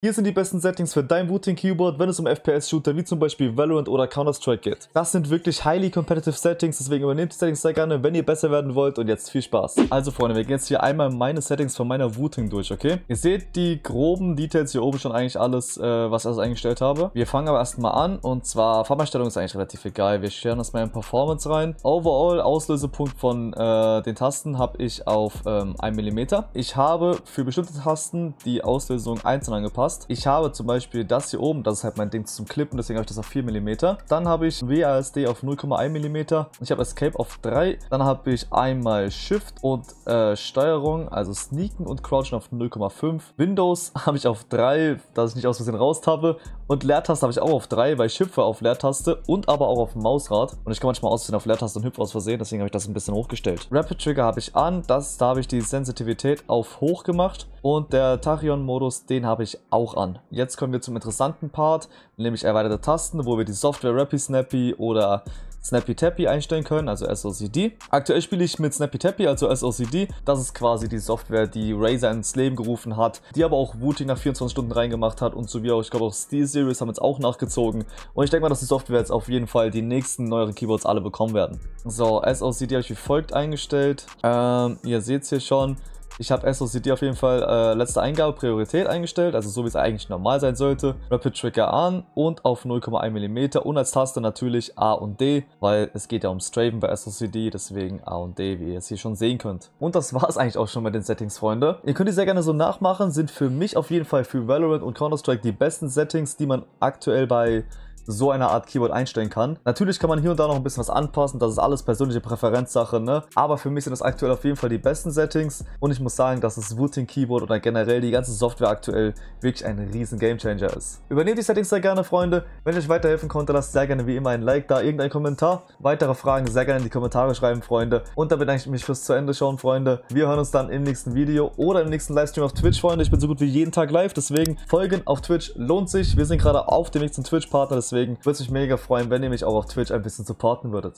Hier sind die besten Settings für dein Booting Keyboard, wenn es um FPS-Shooter wie zum Beispiel Valorant oder Counter-Strike geht. Das sind wirklich highly competitive Settings, deswegen übernehmt die Settings sehr gerne, wenn ihr besser werden wollt und jetzt viel Spaß. Also Freunde, wir gehen jetzt hier einmal meine Settings von meiner Booting durch, okay? Ihr seht die groben Details hier oben schon eigentlich alles, äh, was ich also eingestellt habe. Wir fangen aber erstmal an und zwar Farbeinstellung ist eigentlich relativ egal. Wir scheren das mal in Performance rein. Overall Auslösepunkt von äh, den Tasten habe ich auf ähm, 1 mm. Ich habe für bestimmte Tasten die Auslösung einzeln angepasst passt. Ich habe zum Beispiel das hier oben, das ist halt mein Ding zum Klippen, deswegen habe ich das auf 4 mm. Dann habe ich WASD auf 0,1 mm. Ich habe Escape auf 3. Dann habe ich einmal Shift und äh, Steuerung, also Sneaken und Crouchen auf 0,5. Windows habe ich auf 3, dass ich nicht aus Versehen raustappe. Und Leertaste habe ich auch auf 3, weil ich hüpfe auf Leertaste und aber auch auf Mausrad. Und ich kann manchmal aus Versehen auf Leertaste und hüpfe aus Versehen, deswegen habe ich das ein bisschen hochgestellt. Rapid Trigger habe ich an, das, da habe ich die Sensitivität auf hoch gemacht. Und der Tachyon-Modus, den habe ich auch an. Jetzt kommen wir zum interessanten Part, nämlich erweiterte Tasten, wo wir die Software Rappy Snappy oder Snappy Tappy einstellen können, also SOCD. Aktuell spiele ich mit Snappy Tappy, also SOCD. Das ist quasi die Software, die Razer ins Leben gerufen hat, die aber auch Wooting nach 24 Stunden reingemacht hat und so wie auch, ich glaube auch Steel Series haben jetzt auch nachgezogen. Und ich denke mal, dass die Software jetzt auf jeden Fall die nächsten neueren Keyboards alle bekommen werden. So, SOCD habe ich wie folgt eingestellt. Ähm, ihr seht es hier schon. Ich habe SOCD auf jeden Fall äh, letzte Eingabe Priorität eingestellt, also so wie es eigentlich normal sein sollte. Rapid Trigger an und auf 0,1 mm und als Taste natürlich A und D, weil es geht ja um Straven bei SOCD, deswegen A und D, wie ihr es hier schon sehen könnt. Und das war es eigentlich auch schon mit den Settings, Freunde. Ihr könnt die sehr gerne so nachmachen, sind für mich auf jeden Fall für Valorant und Counter-Strike die besten Settings, die man aktuell bei so eine Art Keyboard einstellen kann. Natürlich kann man hier und da noch ein bisschen was anpassen, das ist alles persönliche Präferenzsache, ne? Aber für mich sind das aktuell auf jeden Fall die besten Settings und ich muss sagen, dass das Wooting Keyboard oder generell die ganze Software aktuell wirklich ein riesen Gamechanger ist. Übernehmt die Settings sehr gerne, Freunde. Wenn ich euch weiterhelfen konnte, lasst sehr gerne wie immer ein Like da, irgendein Kommentar. Weitere Fragen sehr gerne in die Kommentare schreiben, Freunde. Und da bedanke ich mich fürs zu Ende schauen, Freunde. Wir hören uns dann im nächsten Video oder im nächsten Livestream auf Twitch, Freunde. Ich bin so gut wie jeden Tag live, deswegen folgen auf Twitch lohnt sich. Wir sind gerade auf dem zum Twitch-Partner, deswegen Deswegen würde es mich mega freuen, wenn ihr mich auch auf Twitch ein bisschen supporten würdet.